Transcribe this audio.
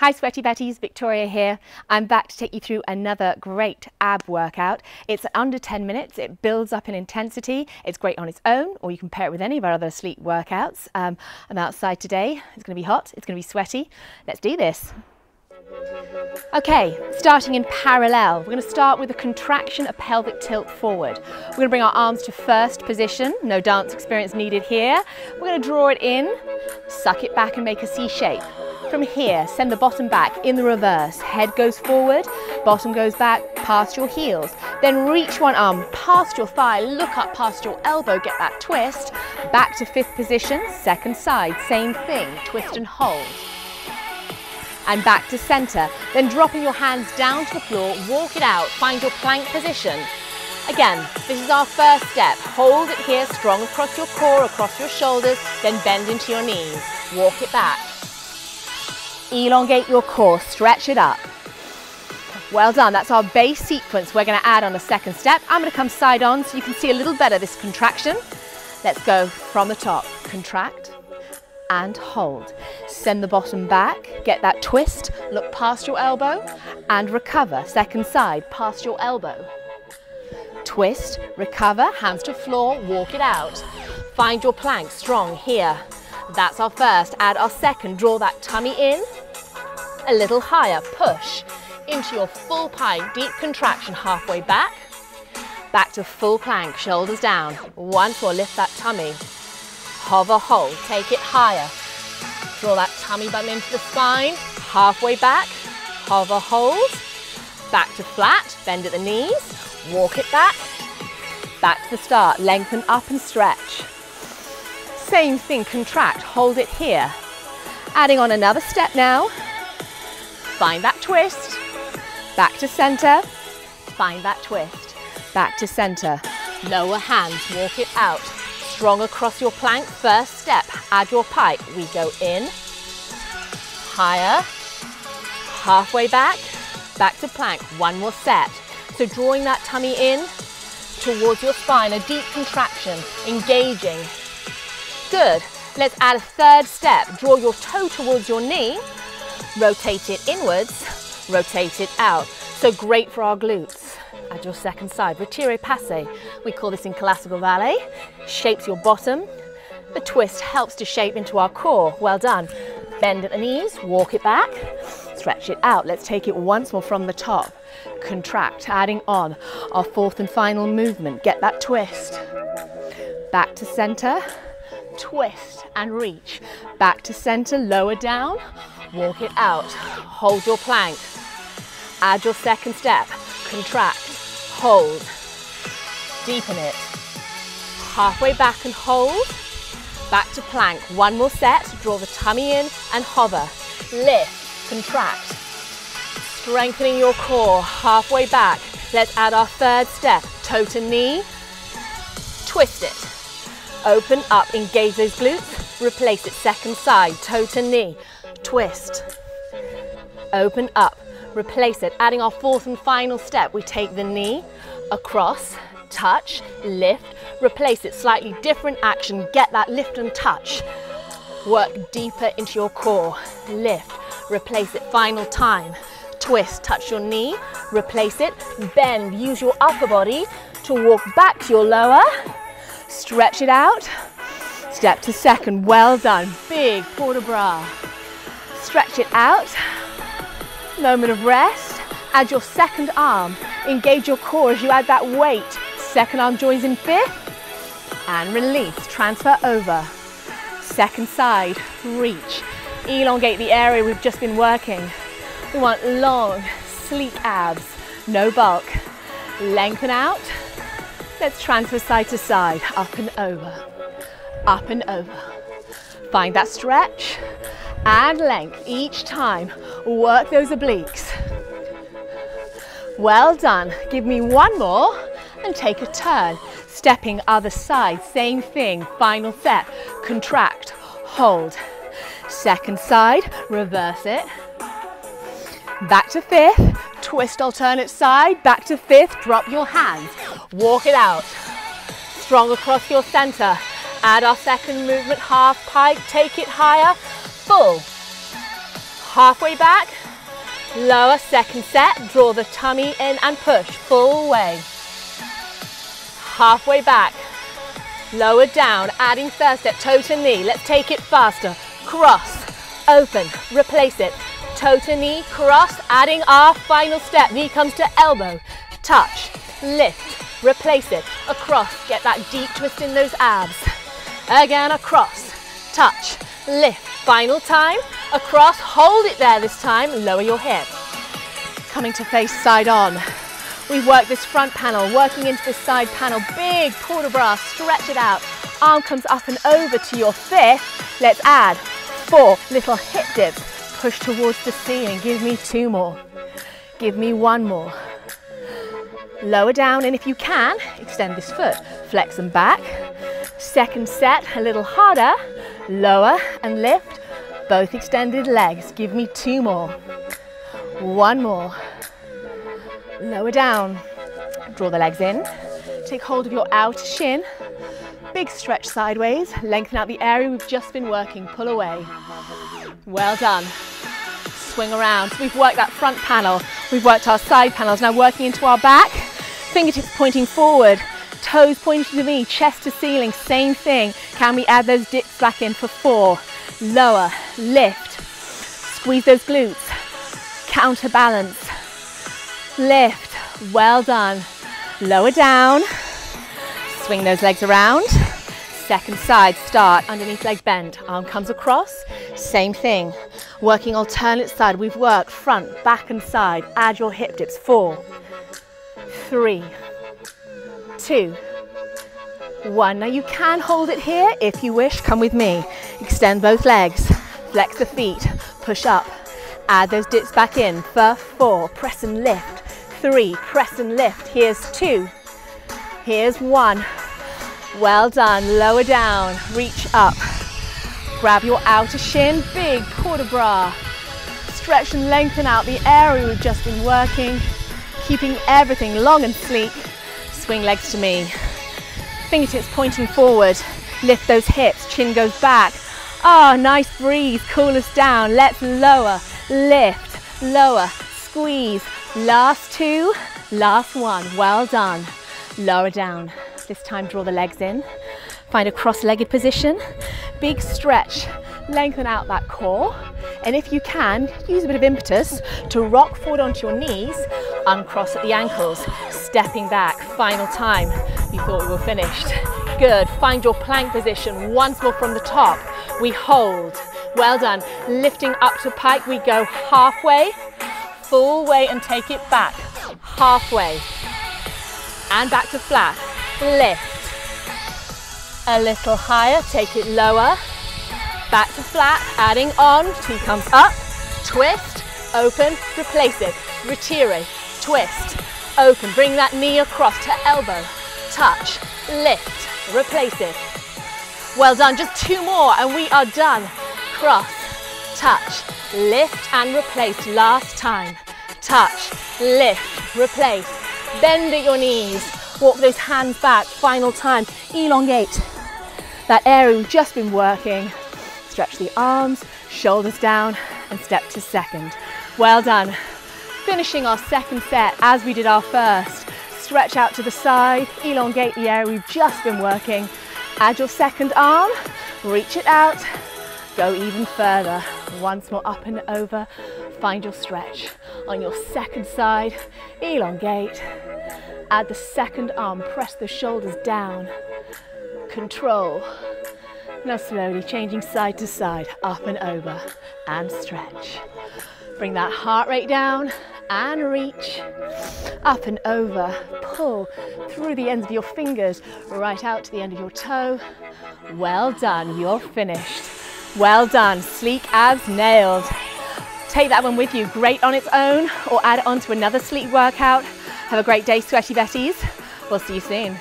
Hi Sweaty Betties, Victoria here. I'm back to take you through another great ab workout. It's under 10 minutes, it builds up in intensity. It's great on its own or you can pair it with any of our other sleep workouts. Um, I'm outside today, it's going to be hot, it's going to be sweaty. Let's do this. Okay, starting in parallel. We're going to start with a contraction, a pelvic tilt forward. We're going to bring our arms to first position, no dance experience needed here. We're going to draw it in, suck it back and make a C shape. From here, send the bottom back in the reverse. Head goes forward, bottom goes back, past your heels. Then reach one arm past your thigh, look up past your elbow, get that twist. Back to fifth position, second side, same thing, twist and hold. And back to center. Then dropping your hands down to the floor, walk it out, find your plank position. Again, this is our first step. Hold it here, strong across your core, across your shoulders, then bend into your knees. Walk it back. Elongate your core, stretch it up. Well done, that's our base sequence. We're gonna add on a second step. I'm gonna come side on so you can see a little better this contraction. Let's go from the top, contract and hold. Send the bottom back, get that twist, look past your elbow and recover. Second side, past your elbow. Twist, recover, hands to floor, walk it out. Find your plank, strong here. That's our first. Add our second, draw that tummy in, a little higher, push into your full pike, deep contraction halfway back, back to full plank, shoulders down. Once more, lift that tummy. Hover, hold, take it higher. Draw that tummy bum into the spine, halfway back, hover, hold, back to flat, bend at the knees, walk it back, back to the start, lengthen up and stretch. Same thing, contract, hold it here. Adding on another step now, Find that twist. Back to center. Find that twist. Back to center. Lower hands, walk it out. Strong across your plank, first step. Add your pike. We go in, higher, halfway back, back to plank. One more set. So drawing that tummy in towards your spine, a deep contraction, engaging. Good. Let's add a third step. Draw your toe towards your knee rotate it inwards, rotate it out. So great for our glutes. Add your second side, retiré passé. We call this in classical ballet. Shapes your bottom. The twist helps to shape into our core. Well done. Bend at the knees, walk it back, stretch it out. Let's take it once more from the top. Contract, adding on our fourth and final movement. Get that twist. Back to center, twist and reach. Back to center, lower down, walk it out. Hold your plank. Add your second step. Contract, hold, deepen it. Halfway back and hold. Back to plank. One more set. Draw the tummy in and hover. Lift, contract. Strengthening your core. Halfway back. Let's add our third step. Toe to knee. Twist it. Open up, engage those glutes. Replace it second side, toe to knee twist, open up, replace it. Adding our fourth and final step, we take the knee across, touch, lift, replace it. Slightly different action, get that lift and touch. Work deeper into your core, lift, replace it. Final time, twist, touch your knee, replace it, bend, use your upper body to walk back to your lower, stretch it out, step to second, well done, big. Port de bras. Stretch it out. Moment of rest. Add your second arm. Engage your core as you add that weight. Second arm joins in fifth. And release. Transfer over. Second side. Reach. Elongate the area we've just been working. We want long, sleek abs. No bulk. Lengthen out. Let's transfer side to side. Up and over. Up and over. Find that stretch and length each time. Work those obliques. Well done. Give me one more and take a turn. Stepping other side, same thing. Final set. Contract, hold. Second side, reverse it. Back to fifth, twist alternate side, back to fifth, drop your hands. Walk it out. Strong across your center. Add our second movement, half pike, take it higher, full. Halfway back, lower, second set, draw the tummy in and push, full way. Halfway back, lower down, adding third step, toe to knee. Let's take it faster. Cross, open, replace it. Toe to knee, cross, adding our final step. Knee comes to elbow, touch, lift, replace it. Across, get that deep twist in those abs. Again, across, touch, lift. Final time, across, hold it there this time, lower your hip. Coming to face side on. We work this front panel, working into this side panel, big port de bras, stretch it out. Arm comes up and over to your fifth. Let's add four little hip dips. Push towards the ceiling, give me two more. Give me one more. Lower down, and if you can, extend this foot. Flex them back. Second set, a little harder. Lower and lift. Both extended legs. Give me two more. One more. Lower down. Draw the legs in. Take hold of your outer shin. Big stretch sideways. Lengthen out the area we've just been working. Pull away. Well done. Swing around. So we've worked that front panel. We've worked our side panels. Now working into our back. Fingertips pointing forward. Toes pointing to me. Chest to ceiling. Same thing. Can we add those dips back in for four? Lower. Lift. Squeeze those glutes. Counterbalance. Lift. Well done. Lower down. Swing those legs around. Second side, start, underneath leg bend. Arm comes across, same thing. Working alternate side, we've worked front, back and side. Add your hip dips, four, three, two, one. Now you can hold it here if you wish, come with me. Extend both legs, flex the feet, push up. Add those dips back in for four, press and lift. Three, press and lift. Here's two, here's one. Well done, lower down, reach up. Grab your outer shin, big bras. Stretch and lengthen out the area we've just been working, keeping everything long and sleek. Swing legs to me. Fingertips pointing forward. Lift those hips, chin goes back. Ah, oh, nice breeze, cool us down. Let's lower, lift, lower, squeeze. Last two, last one. Well done. Lower down. This time draw the legs in. Find a cross-legged position. Big stretch. Lengthen out that core. And if you can, use a bit of impetus to rock forward onto your knees, uncross at the ankles, stepping back. Final time. You thought we were finished. Good. Find your plank position once more from the top. We hold. Well done. Lifting up to pike, we go halfway, full way and take it back. Halfway. And back to flat lift. A little higher, take it lower. Back to flat, adding on, two comes up, twist, open, replace it. Retiré, twist, open, bring that knee across to elbow, touch, lift, replace it. Well done, just two more and we are done. Cross, touch, lift and replace, last time. Touch, lift, replace, bend at your knees, Walk those hands back, final time. Elongate that area we've just been working. Stretch the arms, shoulders down, and step to second. Well done. Finishing our second set as we did our first. Stretch out to the side, elongate the area we've just been working. Add your second arm, reach it out, go even further. Once more up and over, find your stretch. On your second side, elongate, Add the second arm, press the shoulders down. Control. Now slowly changing side to side, up and over, and stretch. Bring that heart rate down and reach. Up and over, pull through the ends of your fingers, right out to the end of your toe. Well done, you're finished. Well done, sleek abs nailed. Take that one with you, great on its own, or add it on to another sleep workout have a great day, Sweaty Betties. We'll see you soon.